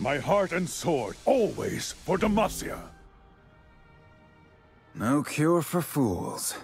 My heart and sword, always for Demacia. No cure for fools.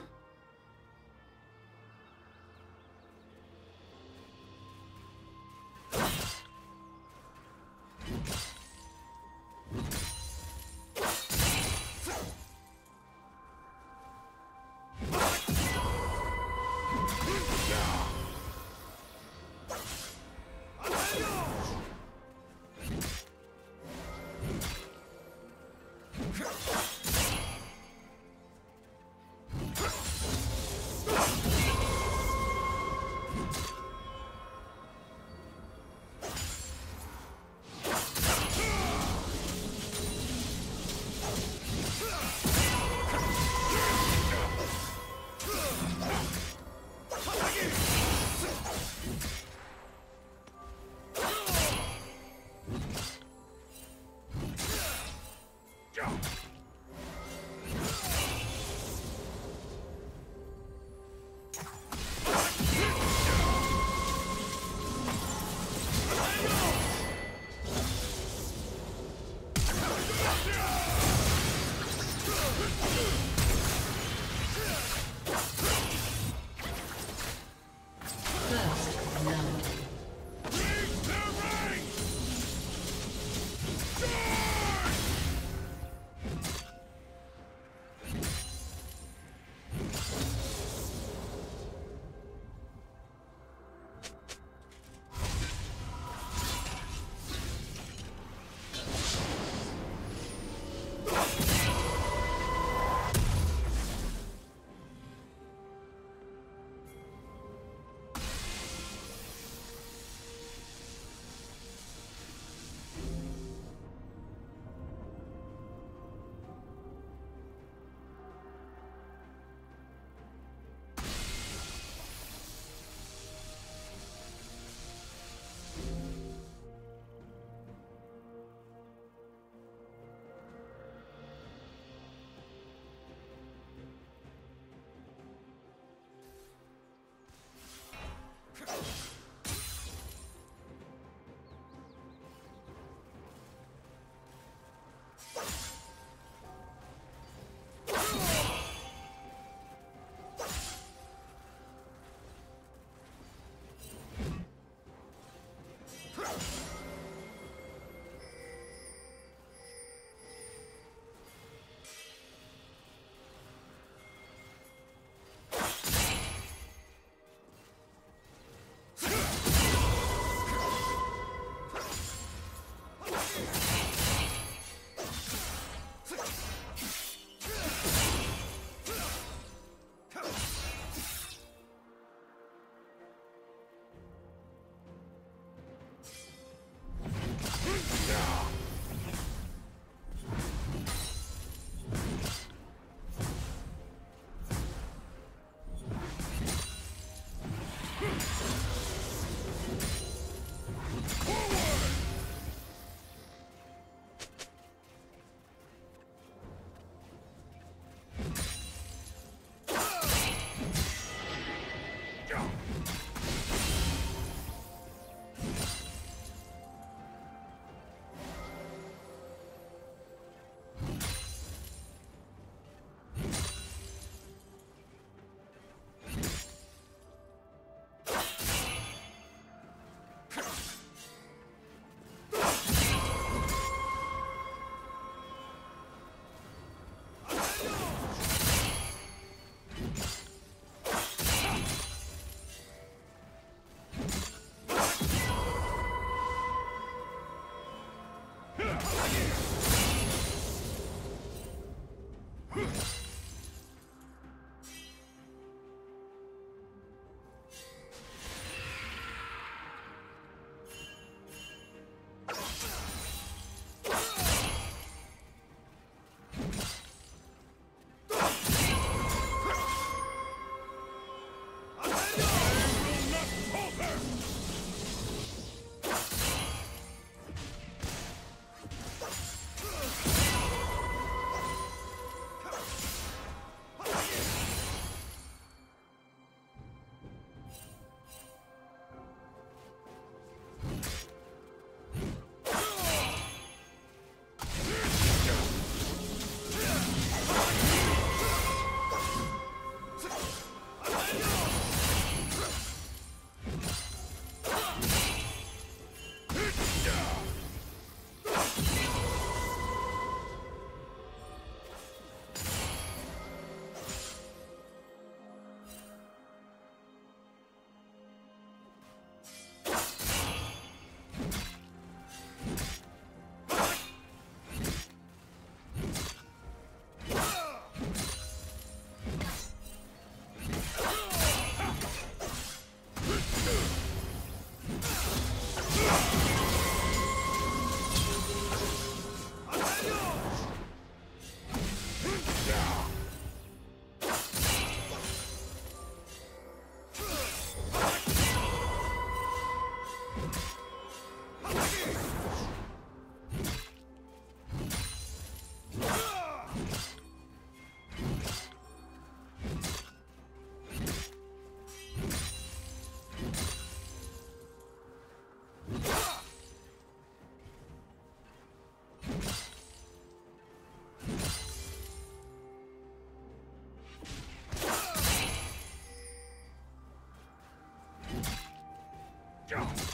Go.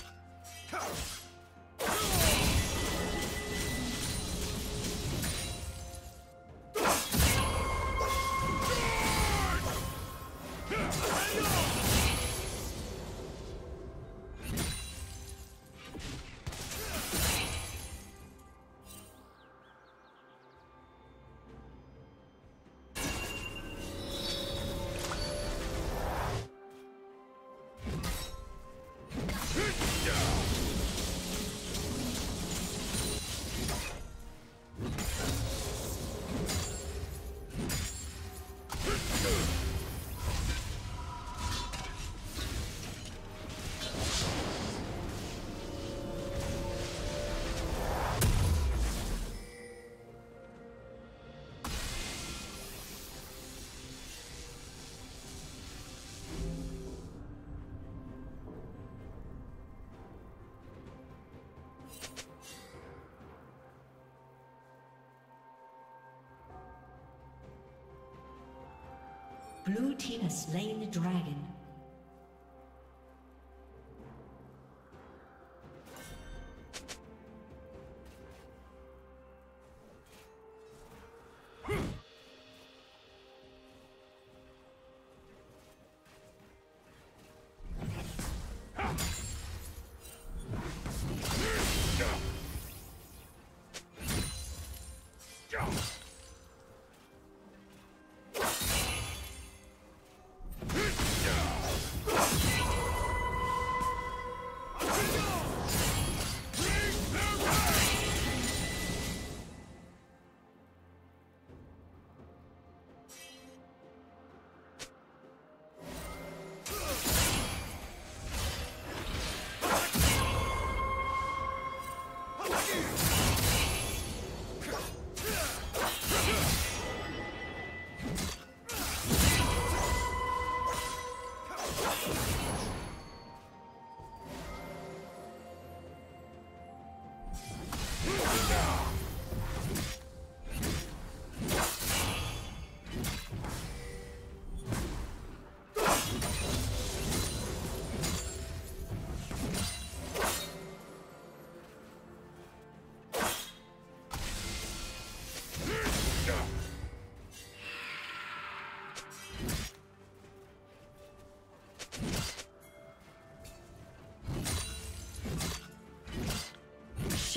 Blue team has slain the dragon.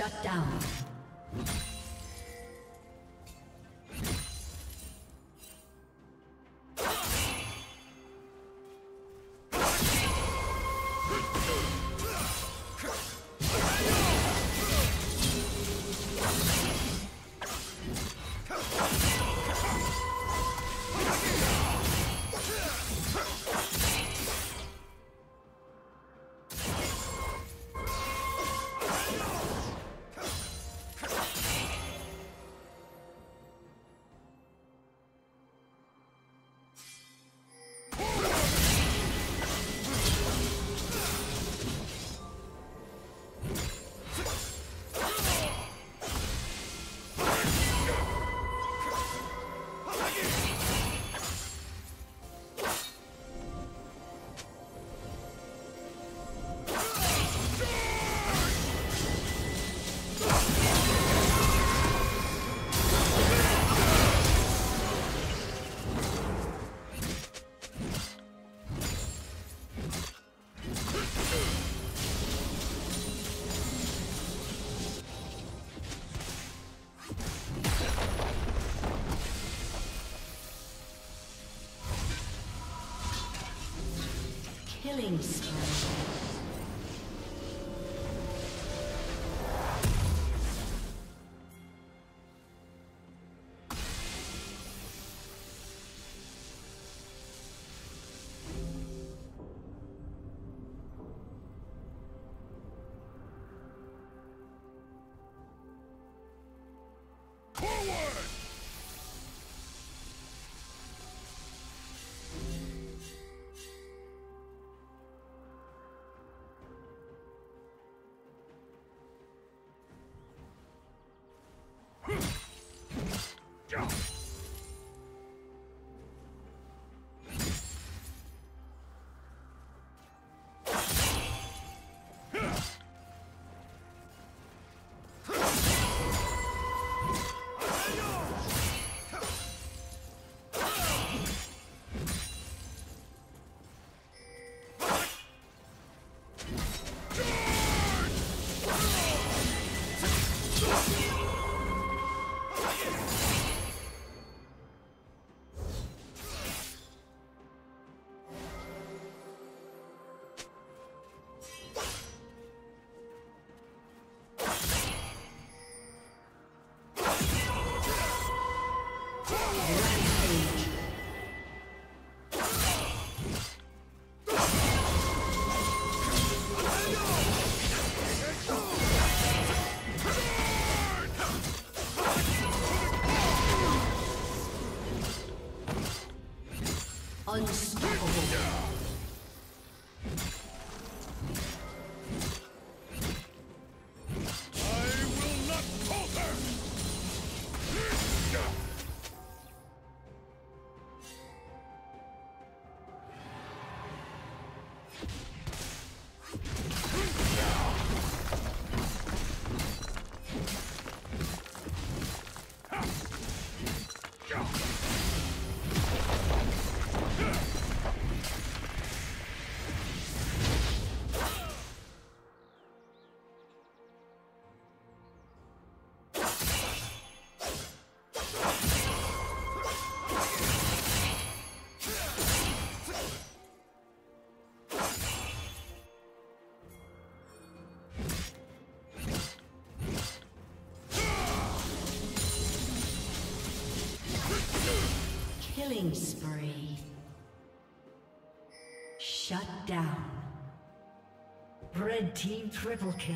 Shut down. Killing Killing spree. Shut down. Red team triple kill.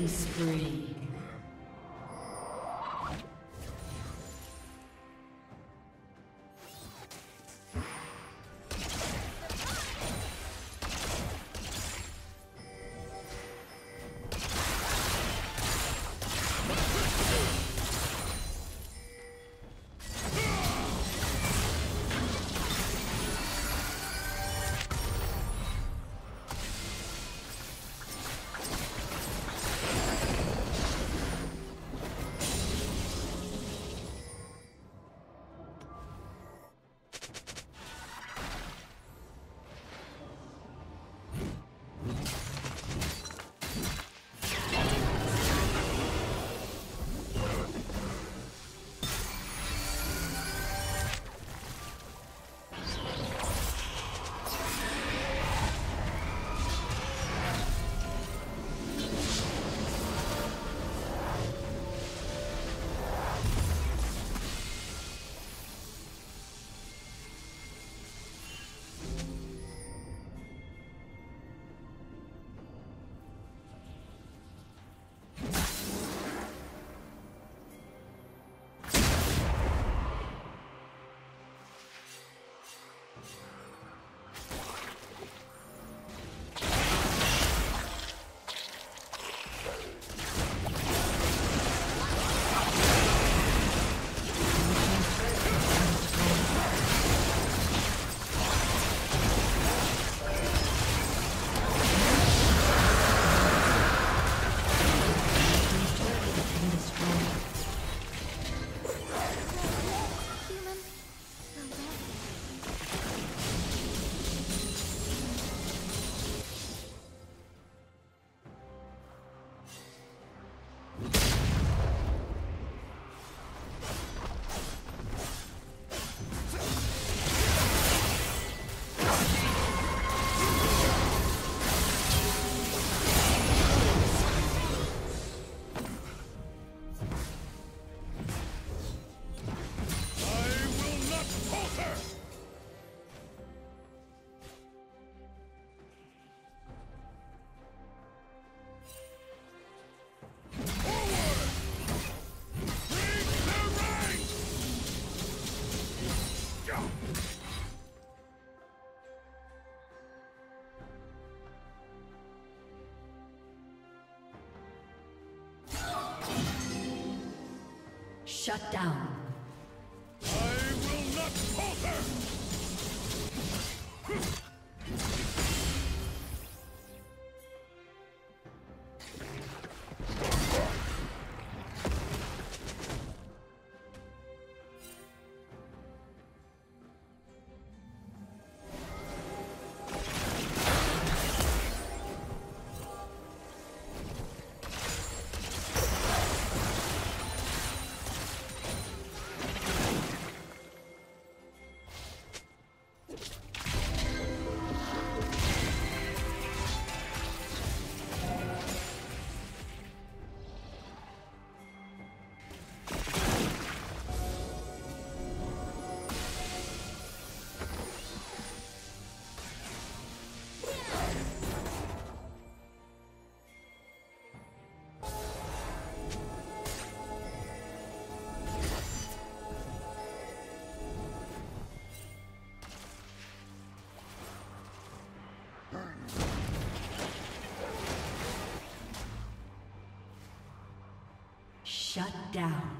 Killing spree. Shut down. Shut down.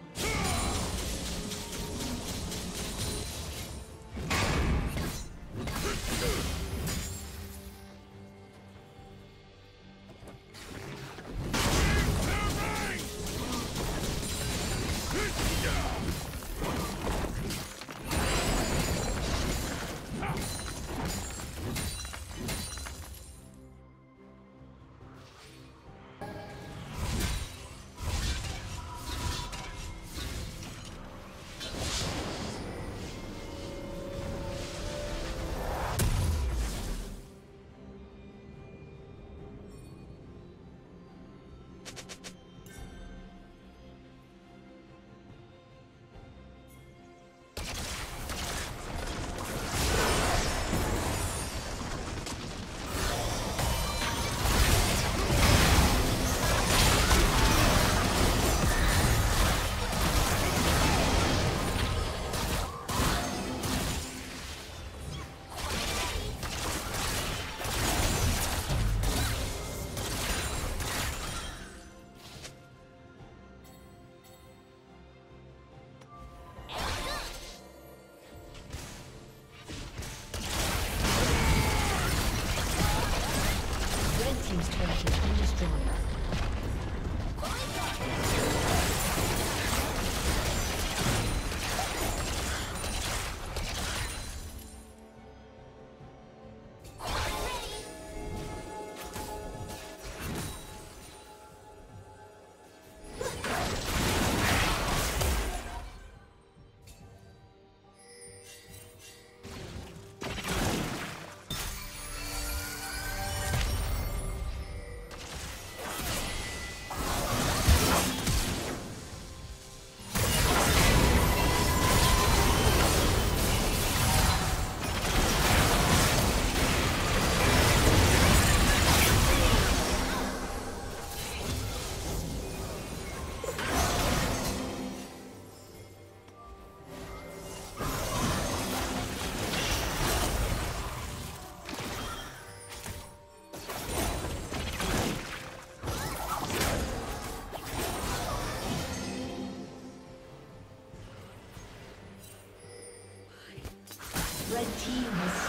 team has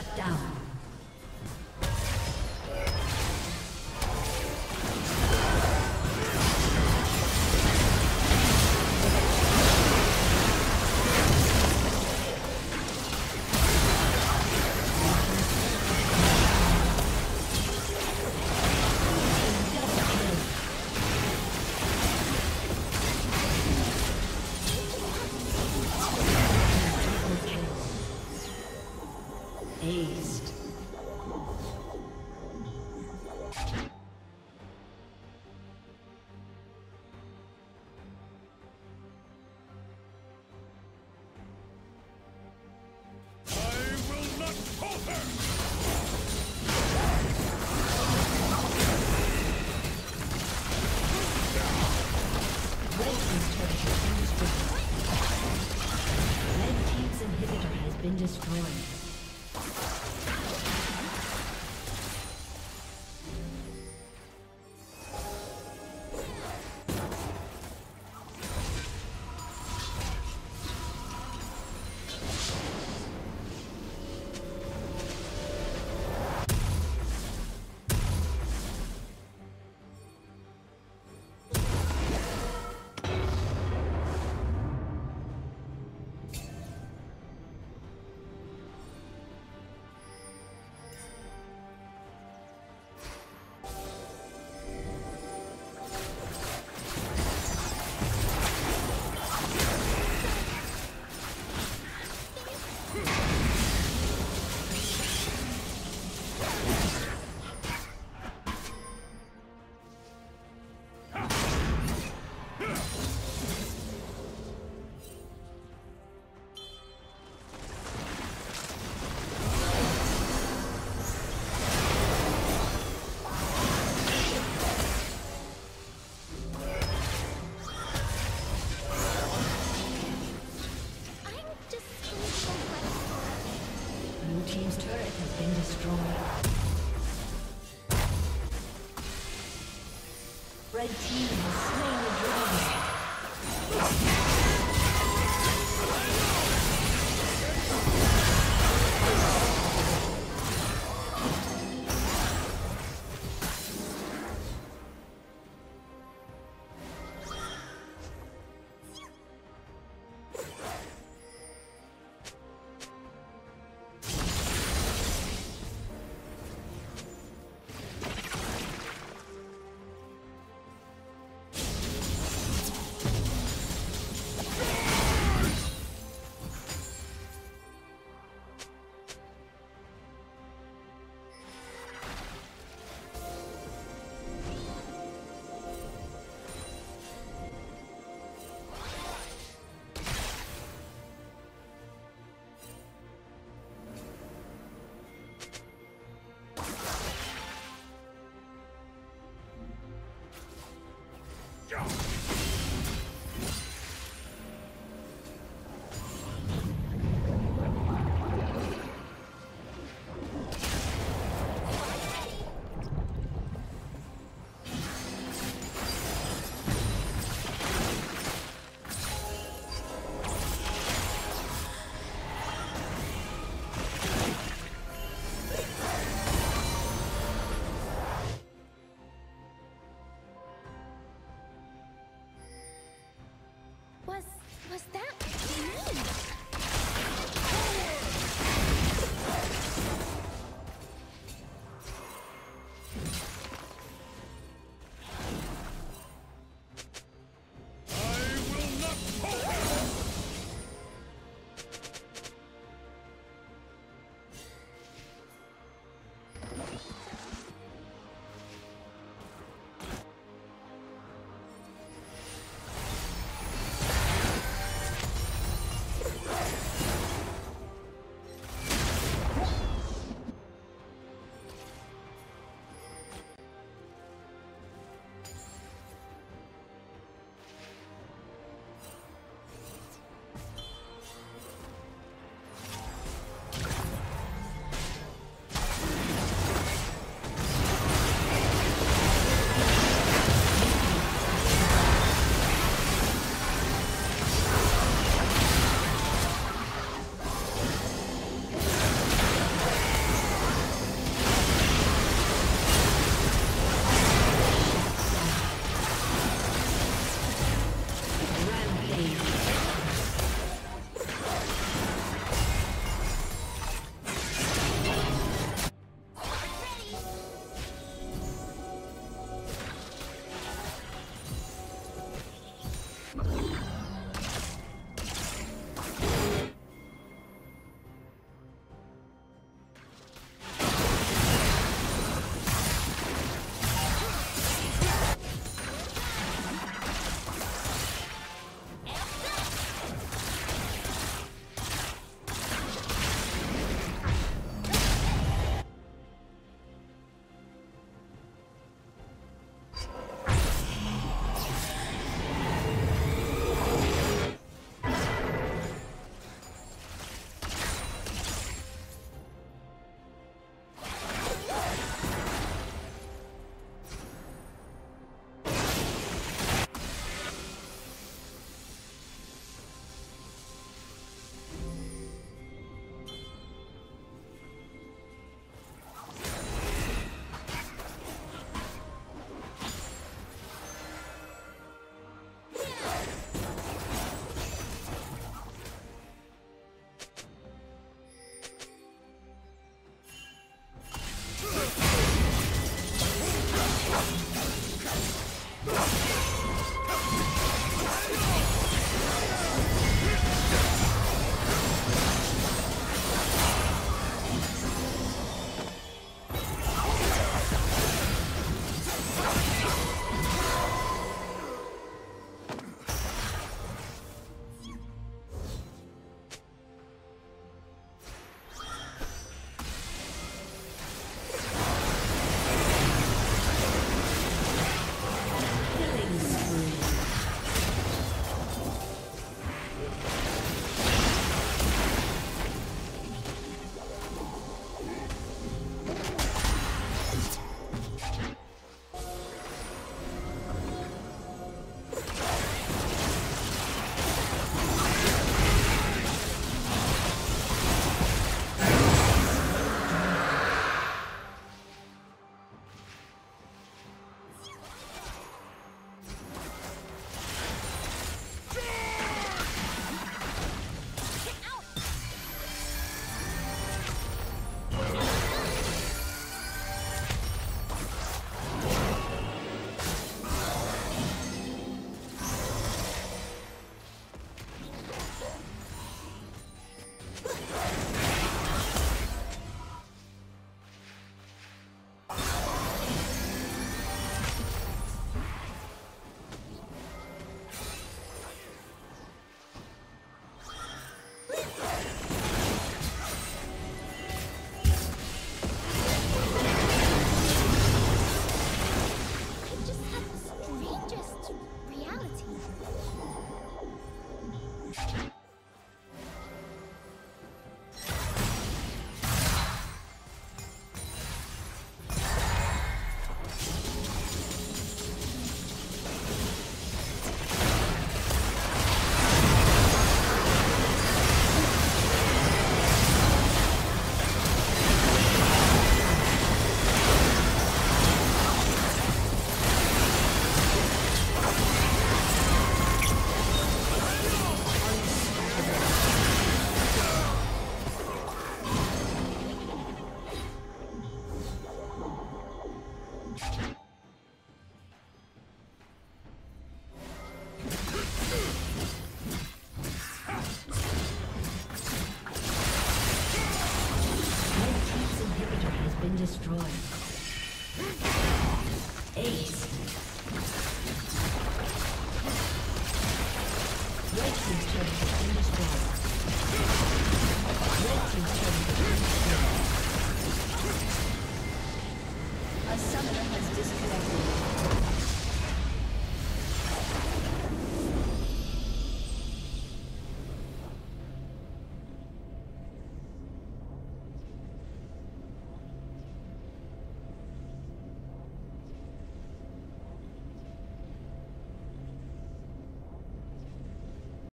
Shut down.